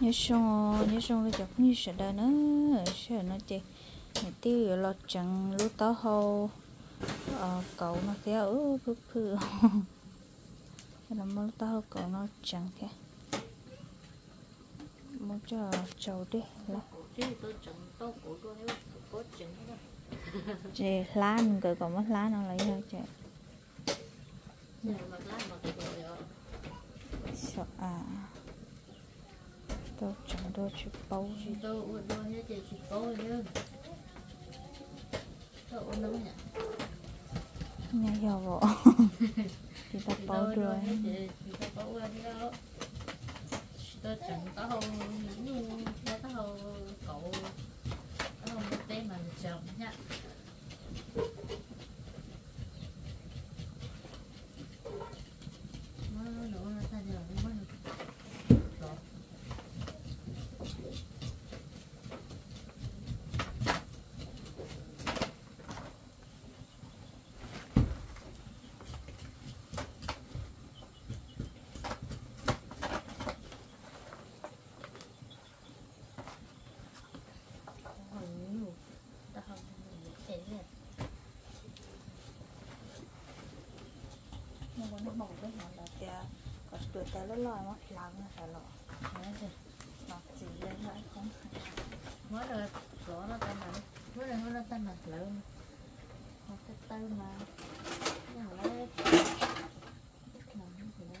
nhớ xong nhớ xong là chọc như sợ đó nữa sợ nó chị người tiêu lo chẳng lúc tao hầu ờ cậu nó thế ở phư phư cái là lúc tao cậu nó chẳng thế một cho chầu đi là chị lan cái còn mất lan nó lấy thôi chị sợ à tôi chẳng tôi. Tôi giàu vợ ta Chị rồi đôi ta đi đâu. Tôi chẳng có hầu nhung, có hầu cậu. Có hầu tên mà chồng nhá. Nó nổ ra ta giờ nó mất rồi. Ừ, ta không thể được. nhưng mà nó cái họ là cha có tuổi ta nó lòi mất lắm là phải lọ nó chỉ lên lại không mới rồi rõ nó tên là mới rồi nó tên là cái mà nó lấy làm cái gì đó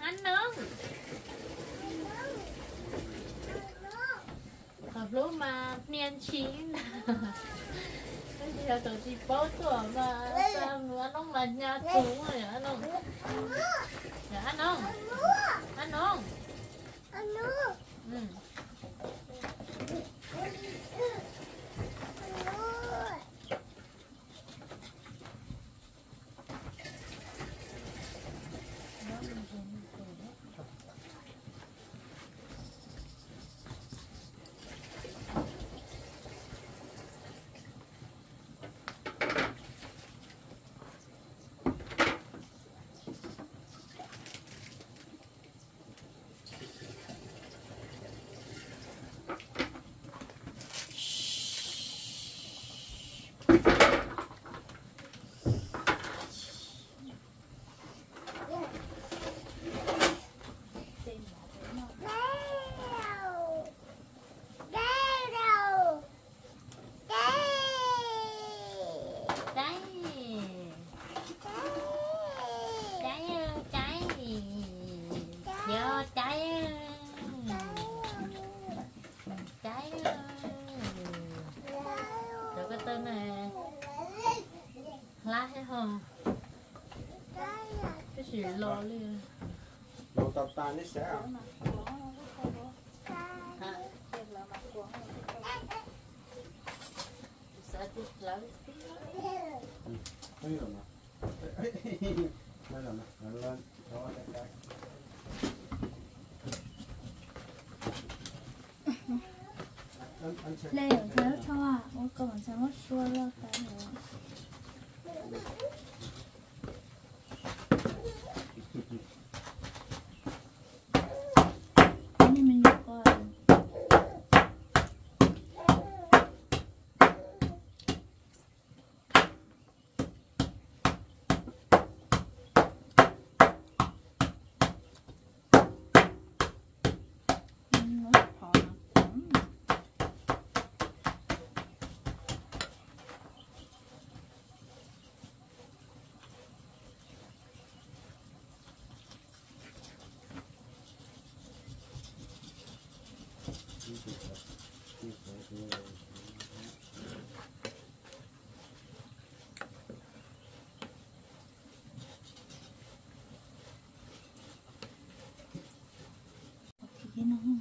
anh nướng hợp lúc mà niên chín. Bây giờ tổ chức bao tuổi mà sao nữa nó là nhà chú rồi anh không dạ anh không anh không ừ. Trái Rồi cái tên này Lá hay không Cái gì lo liền Đồ tập tàn nó sẽ à? Hả? Sao chút lớn Đây rồi mà. Đây rồi mà. Rồi lên. Đó, đây, đây. Anh, anh sẽ... 累有觉得超啊我根本想要说了 你能用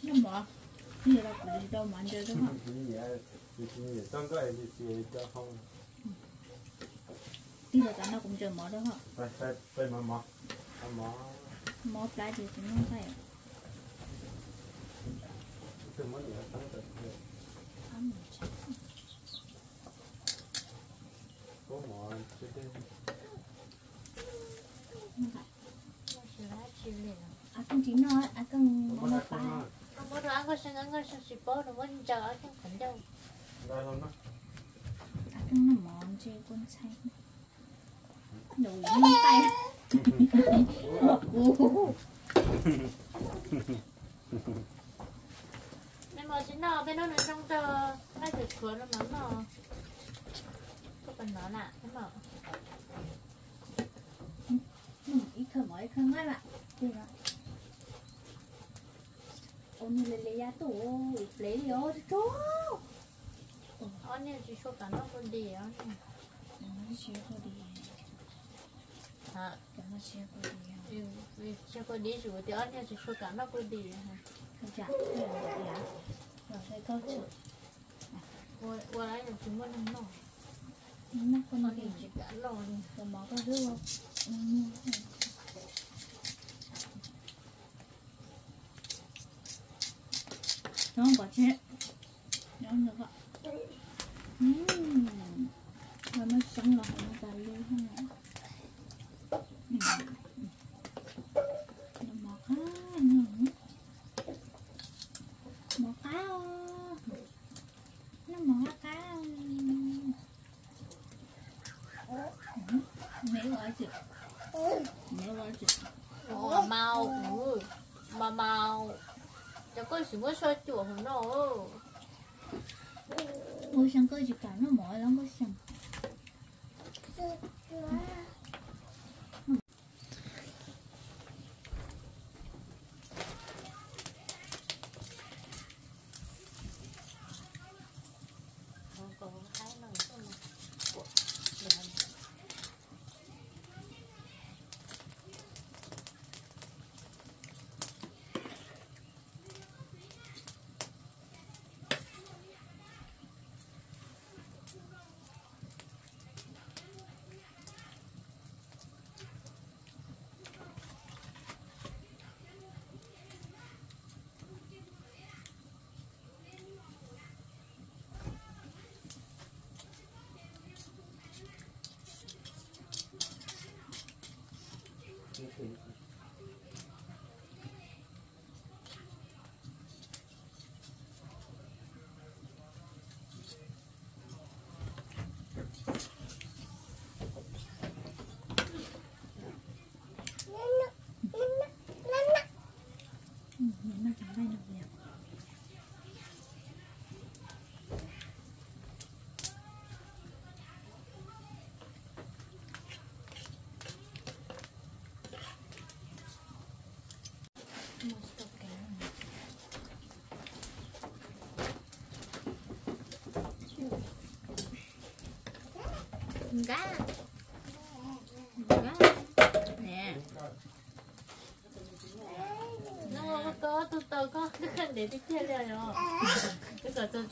用不着你给他自己找嘛你这 thì cái này thì cho không đi vào cái nó cũng chờ mỏ đó hả phải phải phải mỏ mỏ mỏ mỏ lá gì cũng không phải. Từ mỏ gì tăng từ có mỏ cái cái à con chỉ nói à con mỏ ba con mỏ đó con sang ăn con sang xịt bò nó vẫn chờ ở trong đâu ăn nó mòn chê con xanh đầu ngón tay bọc mẹ mở chín nọ bên nó nó trong tờ mai thử cửa nó mắm nọ có cần nó nạ thế mở ít thở mỗi khăn ngay bạn thì nó 오늘 레이아또 레이어 또 nhà chỉ số cả nó có đi á nó chưa có đi Hả Cảm ơn chưa có đi Ừ, vì chưa có đi rồi thì ở chỉ số cả nó có đi hả Không chả Thế là vậy à Rồi sẽ có chữ Qua qua ấy là chúng mình nó Nó gì chỉ cả lò đi Rồi nó có rước không Ừ. Nó có chết Nó không được Ừm. Rồi nó sống là nó ta luôn ha Ừm. Nó mỏ cá nữa Mỏ cá Nó mỏ cá Mẹ gọi chị Mẹ gọi chị Ồ, mau ừ. Mà mau có sự mới xoay chùa không nó Ôi sang cơ chị cả nó mỏi lắm có sang cá cá Nè. Nó có từ từ có để đi chơi rồi. Rồi cái cờ cho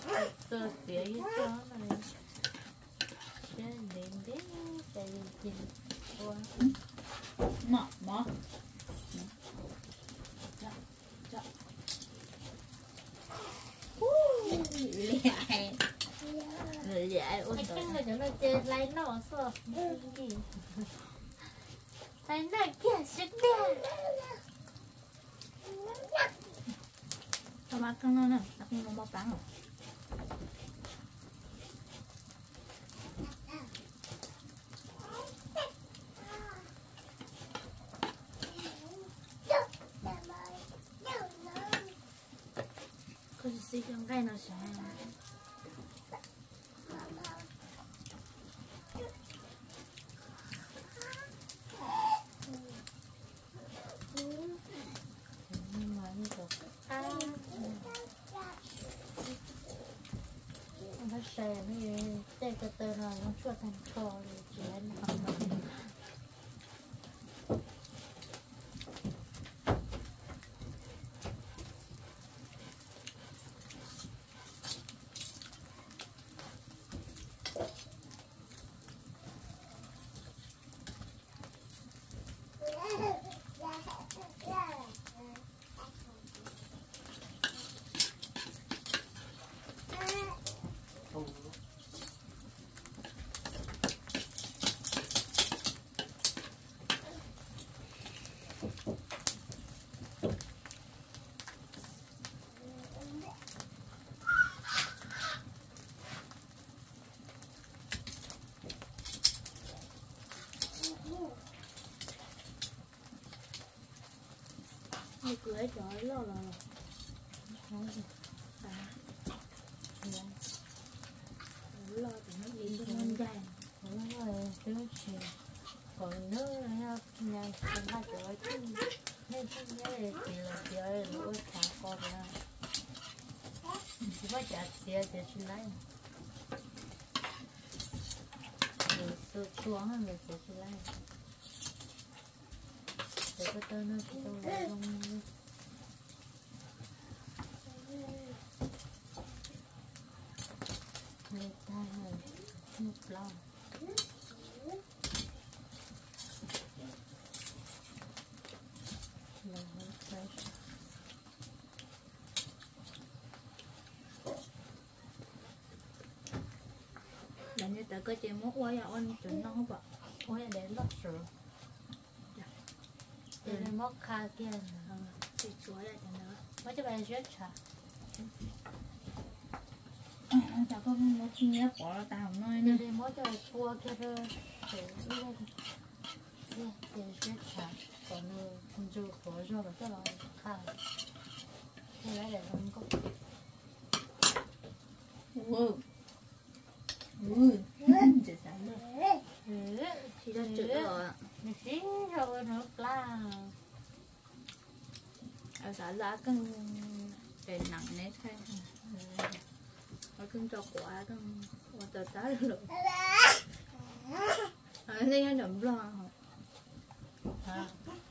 cho tía cái chó này. Chơi đến đến chơi nhìn qua. Mỏ mỏ Lẹ Lẹ ôi cái trời chân là chúng nó chơi lấy nó sao gì nó kia sức đen cho bác cưng nó nè Bắt con nó bắn rồi có gì trong cái nó sẽ nó xe nó đây cái tên là nó cho thành kho rồi chén như cưới trời lo lo lo thì nó đi cho nó dài đúng rồi thứ gì còn nữa là nhà không bao giờ chứ nên chứ nhớ là là chỉ là thả con ra chỉ có chả xía để xin lấy rồi xuống hơn rồi để xin lấy để có tôi không người ta một là hơi fresh là như ta có chơi mốt quá anh chuẩn nó không bật ôi để lót sữa để móc cho nó nhé móc cho kia lên để là lại để chỉ sáng được ừ thì ra chữ rồi ạ mình xí rồi nữa là cưng xã để nặng nét thôi ở cưng cho quả cưng, quả tờ tá được ở đây nó đậm lo. Hả?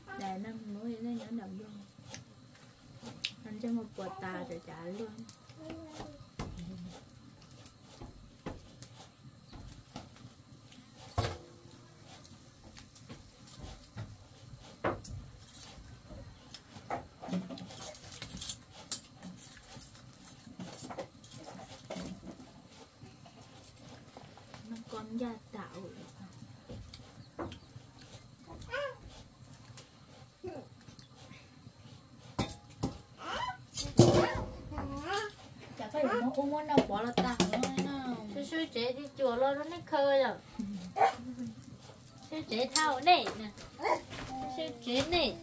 À để nó mới nó nhớ đậm lo. Anh cho một quả tà để trả luôn nó con da tạo không muốn đâu bỏ là tạo nó nào. Sư sư chế đi chùa lo nó nó khơi rồi. Sư chế thao này nè. Sư chế này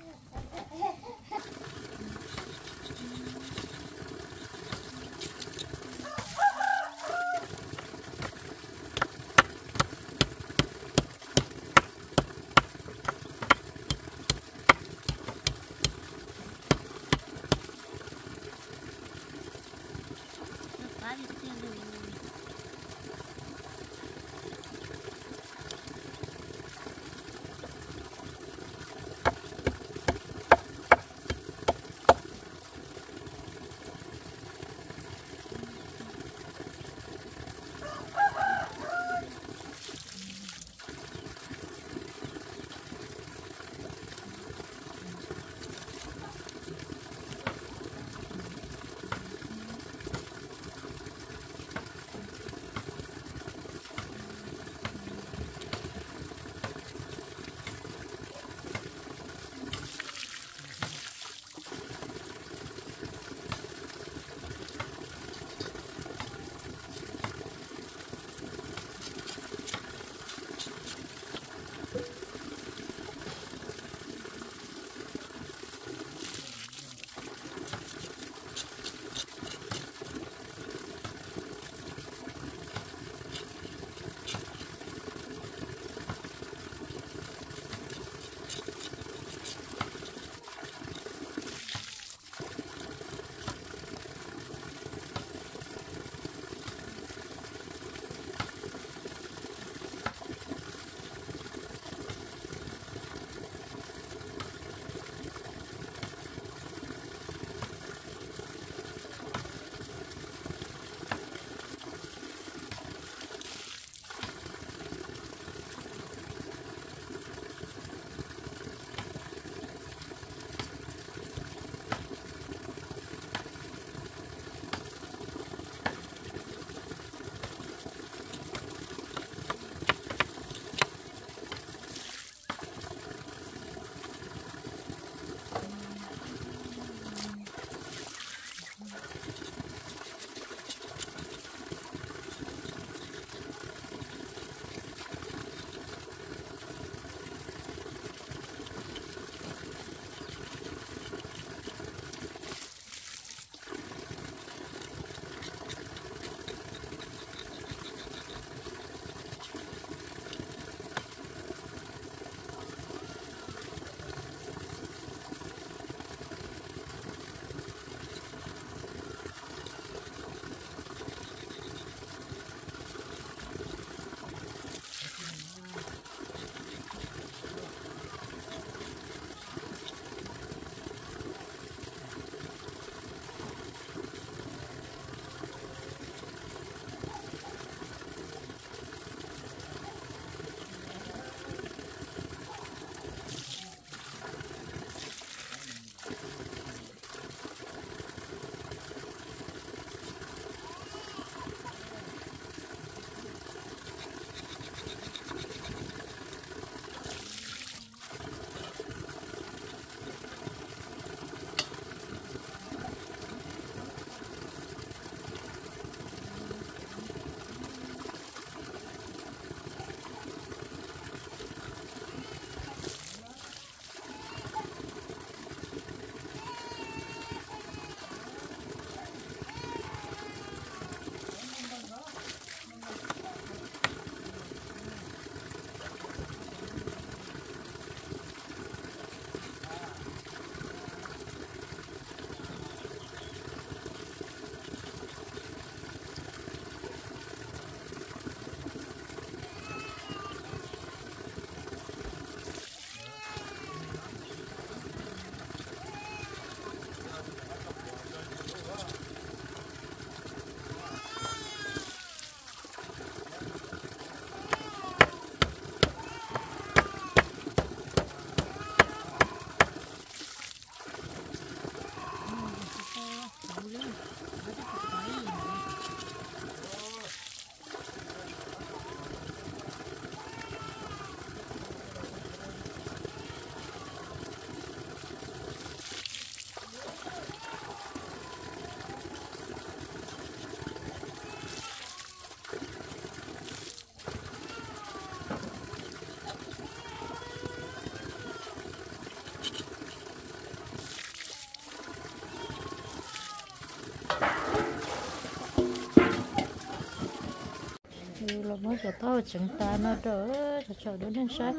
mới cho tao chúng ta nó đỡ cho cho đứa nên sách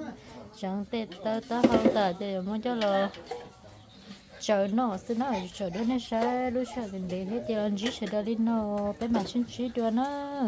chẳng tệ ta ta hậu ta để mới cho lo chờ nó xin nó chờ đứa nên sách lúc sau thì để hết tiền chỉ sẽ đợi nó bé mà xin chỉ đứa nó